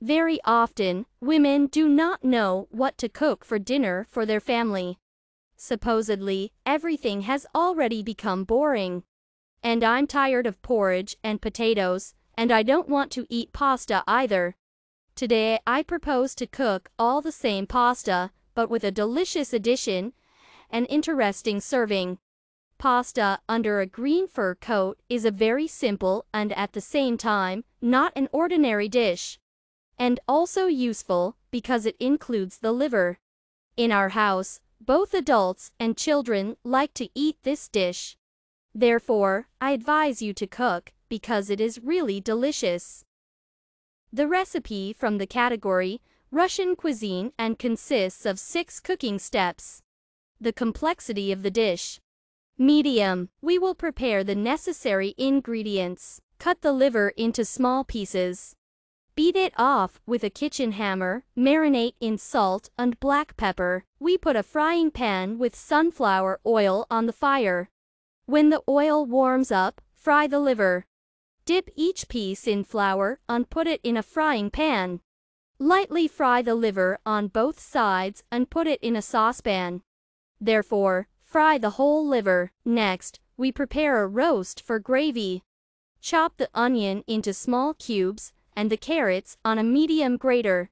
Very often, women do not know what to cook for dinner for their family. Supposedly, everything has already become boring. And I'm tired of porridge and potatoes, and I don't want to eat pasta either. Today I propose to cook all the same pasta, but with a delicious addition, an interesting serving. Pasta under a green fur coat is a very simple and at the same time, not an ordinary dish. And also useful, because it includes the liver. In our house, both adults and children like to eat this dish. Therefore, I advise you to cook, because it is really delicious. The recipe from the category Russian cuisine and consists of six cooking steps. The complexity of the dish. Medium. We will prepare the necessary ingredients. Cut the liver into small pieces. Beat it off with a kitchen hammer, marinate in salt and black pepper. We put a frying pan with sunflower oil on the fire. When the oil warms up, fry the liver. Dip each piece in flour and put it in a frying pan. Lightly fry the liver on both sides and put it in a saucepan. Therefore, Fry the whole liver. Next, we prepare a roast for gravy. Chop the onion into small cubes and the carrots on a medium grater.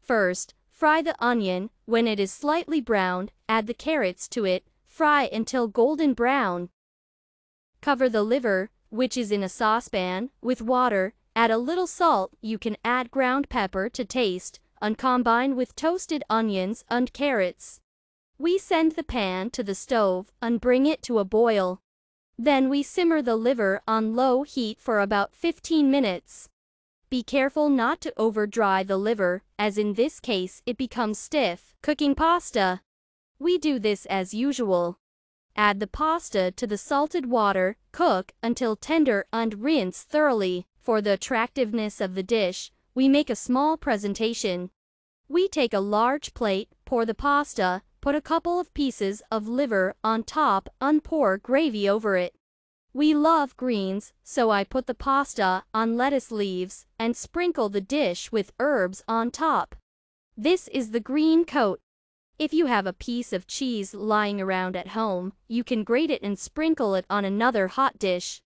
First, fry the onion. When it is slightly browned, add the carrots to it. Fry until golden brown. Cover the liver, which is in a saucepan, with water. Add a little salt. You can add ground pepper to taste, and combine with toasted onions and carrots. We send the pan to the stove and bring it to a boil. Then we simmer the liver on low heat for about 15 minutes. Be careful not to over dry the liver, as in this case it becomes stiff. Cooking pasta. We do this as usual. Add the pasta to the salted water, cook until tender and rinse thoroughly. For the attractiveness of the dish, we make a small presentation. We take a large plate, pour the pasta, Put a couple of pieces of liver on top and pour gravy over it. We love greens, so I put the pasta on lettuce leaves and sprinkle the dish with herbs on top. This is the green coat. If you have a piece of cheese lying around at home, you can grate it and sprinkle it on another hot dish.